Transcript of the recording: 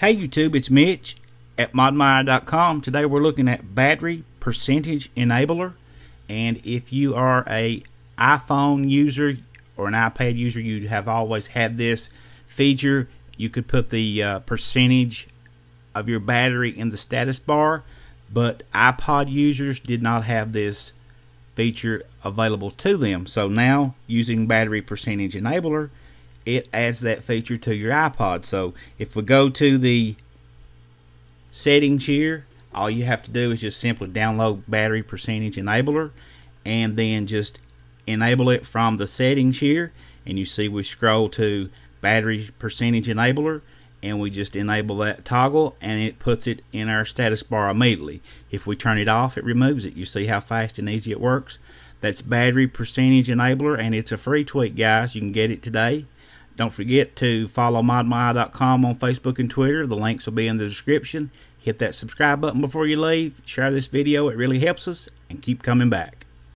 Hey YouTube, it's Mitch at modmyi.com. Today we're looking at battery percentage enabler. And if you are a iPhone user or an iPad user, you have always had this feature. You could put the uh, percentage of your battery in the status bar, but iPod users did not have this feature available to them. So now using battery percentage enabler, it adds that feature to your iPod. So if we go to the settings here, all you have to do is just simply download battery percentage enabler and then just enable it from the settings here and you see we scroll to battery percentage enabler and we just enable that toggle and it puts it in our status bar immediately. If we turn it off, it removes it. You see how fast and easy it works? That's battery percentage enabler and it's a free tweak guys. You can get it today. Don't forget to follow modmyi.com on Facebook and Twitter. The links will be in the description. Hit that subscribe button before you leave. Share this video. It really helps us. And keep coming back.